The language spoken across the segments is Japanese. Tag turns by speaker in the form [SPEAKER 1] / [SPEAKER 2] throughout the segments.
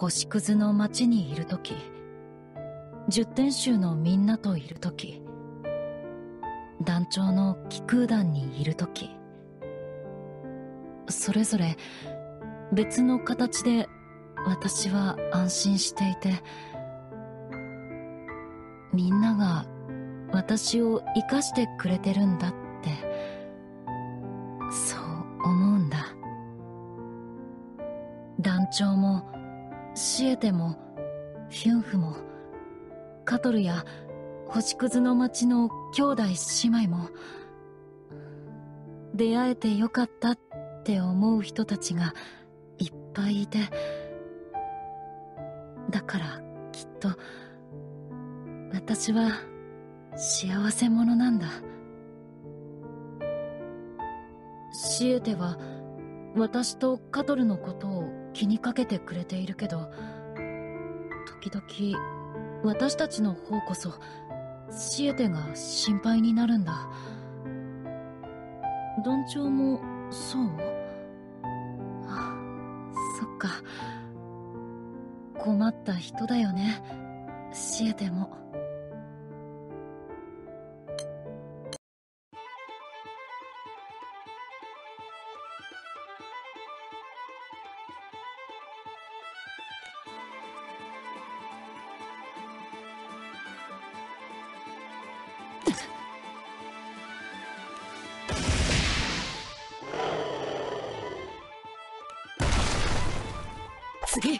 [SPEAKER 1] 星屑の町にいるとき、十天衆のみんなといるとき、団長の気空団にいるとき、それぞれ別の形で私は安心していて、みんなが私を生かしてくれてるんだって、そう思うんだ。団長も、シエテも、フュンフも、カトルや星屑の町の兄弟姉妹も、出会えてよかったって思う人たちがいっぱいいて、だからきっと、私は幸せ者なんだ。シエテは私とカトルのことを気にかけてくれているけど、時々私たちの方こそシエテが心配になるんだ。団長もそう？あ、そっか。困った人だよね、シエテも。次。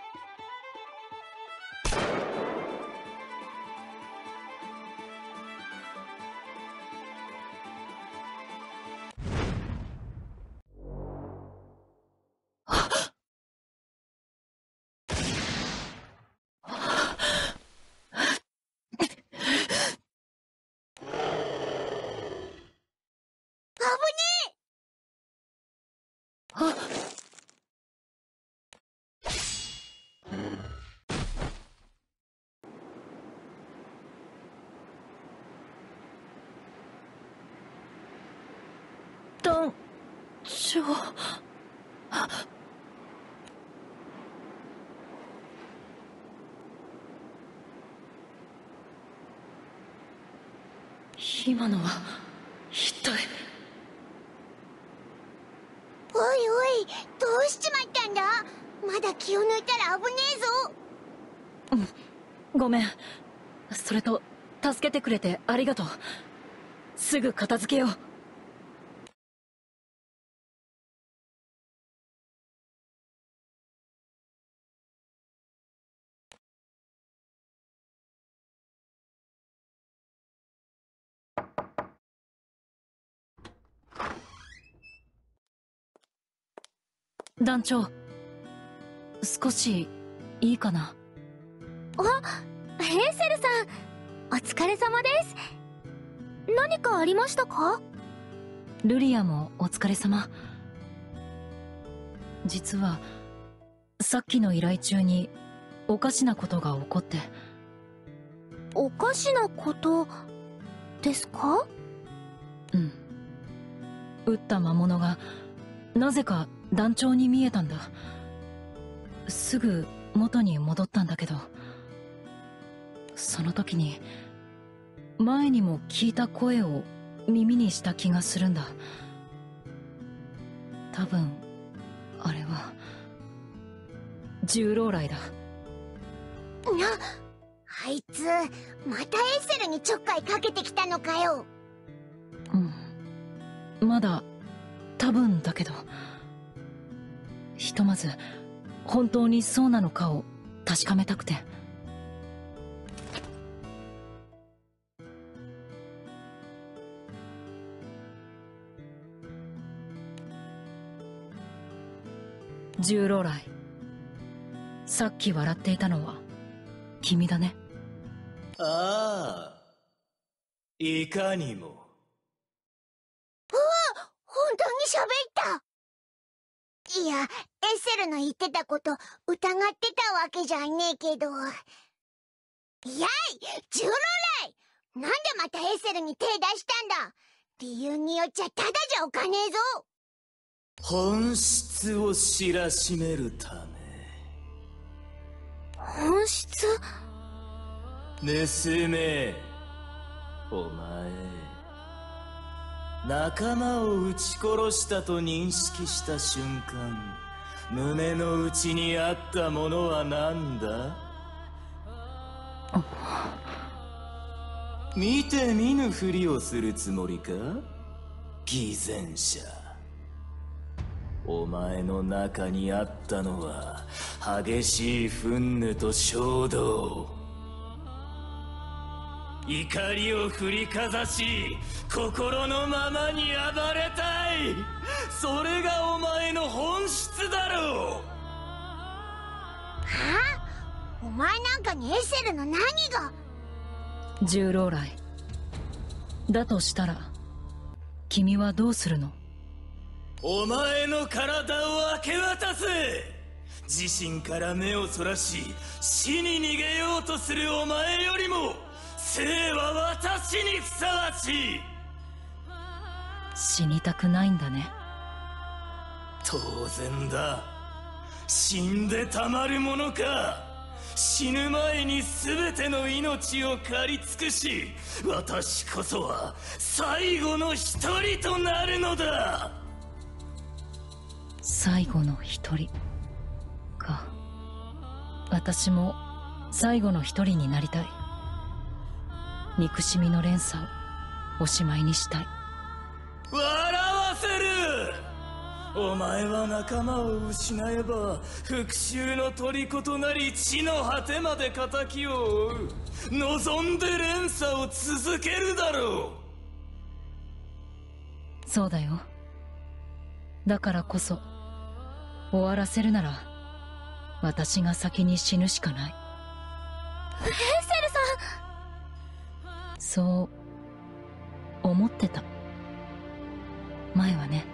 [SPEAKER 1] あ団長今のは一体
[SPEAKER 2] おいおいどうしちまったんだ？まだ気を抜いたら危ねえぞ。
[SPEAKER 1] ごめん。それと助けてくれてありがとう。すぐ片付けよう団長。少しいいかな。
[SPEAKER 2] ヘーセルさん。お疲れ様です。何かありましたか？
[SPEAKER 1] ルリアもお疲れ様。実はさっきの依頼中におかしなことが起こって。
[SPEAKER 2] おかしなことですか？
[SPEAKER 1] うん。撃った魔物がなぜか団長に見えたんだ。すぐ元に戻ったんだけど。その時に前にも聞いた声を耳にした気がするんだ。多分あれは重老来だ。
[SPEAKER 2] なあいつまたエッセルにちょっかいかけてきたのかよ。
[SPEAKER 1] うん。まだ多分だけどひとまず本当にそうなのかを確かめたくて。十郎来さっき笑っていたのは君だね。
[SPEAKER 3] ああいかにも
[SPEAKER 2] 本当に喋ったいやエッセルの言ってたこと疑ってたわけじゃねえけど。やいジュロライなんでまたエッセルに手出したんだ。理由によっちゃただじゃおかねえぞ。
[SPEAKER 3] 本質を知らしめるため。
[SPEAKER 2] 本質？
[SPEAKER 3] 娘お前。仲間を撃ち殺したと認識した瞬間胸の内にあったものは何だ？見て見ぬふりをするつもりか？偽善者。お前の中にあったのは激しい憤怒と衝動怒りを振りかざし心のままに暴れたい。それがお前の本質だろう。
[SPEAKER 2] は？お前なんかにエセルの何が？
[SPEAKER 1] 十老来だとしたら君はどうするの？
[SPEAKER 3] お前の体を明け渡せ自身から目をそらし死に逃げようとするお前よりも生は私にふさわしい。
[SPEAKER 1] 死にたくないんだね。
[SPEAKER 3] 当然だ。死んでたまるものか。死ぬ前に全ての命を借り尽くし私こそは最後の一人となるのだ。
[SPEAKER 1] 最後の一人か私も最後の一人になりたい憎しみの連鎖をおしまいにしたい。
[SPEAKER 3] 笑わせる。お前は仲間を失えば復讐の虜となり地の果てまで敵を追う。望んで連鎖を続けるだろ
[SPEAKER 1] う。そうだよ。だからこそ終わらせるなら私が先に死ぬしかない。
[SPEAKER 2] エッセル
[SPEAKER 1] さんそう思ってた。前はね。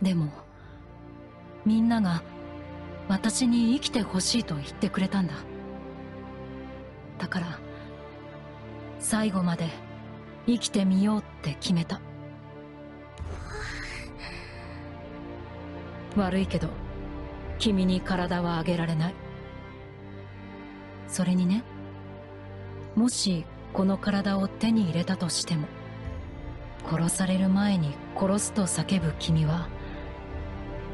[SPEAKER 1] でもみんなが私に生きてほしいと言ってくれたんだ。だから最後まで生きてみようって決めた。悪いけど君に体はあげられない。それにねもしこの体を手に入れたとしても殺される前に殺すと叫ぶ君は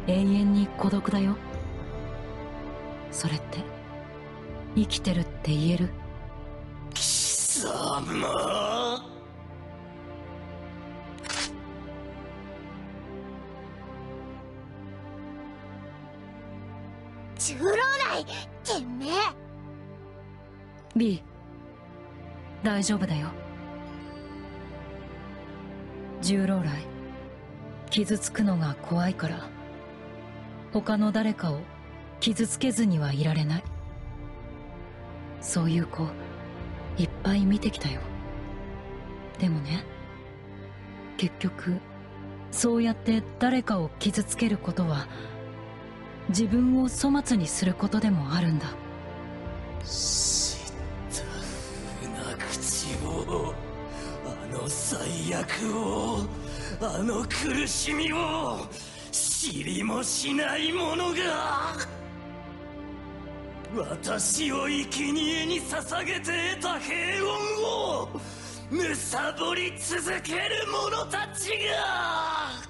[SPEAKER 1] 永遠に孤独だよ。それって生きてるって言える？
[SPEAKER 3] 貴様。
[SPEAKER 2] 十郎来てめえ
[SPEAKER 1] B 大丈夫だよ。十郎来傷つくのが怖いから。他の誰かを傷つけずにはいられない。そういう子いっぱい見てきたよ。でもね結局そうやって誰かを傷つけることは自分を粗末にすることでもあるんだ。
[SPEAKER 3] 知ったふな口をあの最悪をあの苦しみを知りもしない者が私を生贄に捧げて得た平穏を貪り続ける者たちが。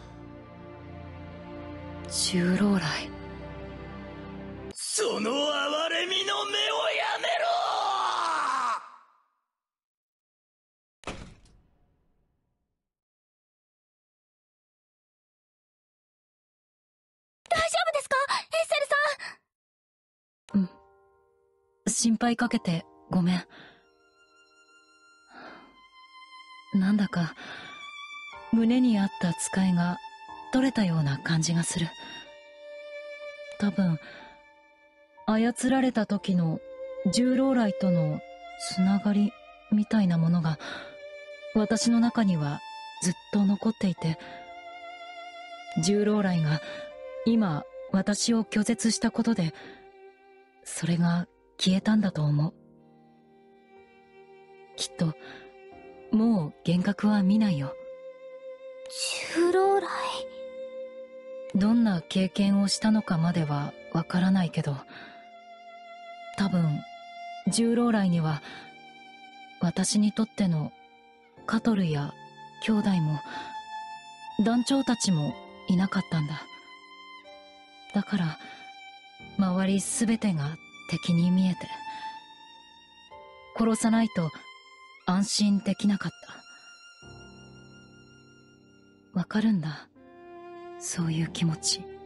[SPEAKER 1] 十老来
[SPEAKER 3] その哀れみの目をやめろ！
[SPEAKER 2] 大丈夫ですか？エッセル
[SPEAKER 1] さん！うん。心配かけてごめん。なんだか胸にあった使いが取れたような感じがする。多分操られた時の十老来とのつながりみたいなものが私の中にはずっと残っていて十老来が今私を拒絶したことでそれが消えたんだと思う。きっともう幻覚は見ないよ。
[SPEAKER 2] 十十郎来
[SPEAKER 1] どんな経験をしたのかまではわからないけど多分十郎来には私にとってのカトルや兄弟も団長たちもいなかったんだ。だから周り全てが敵に見えて殺さないと安心できなかった。わかるんだ。そういう気持ち。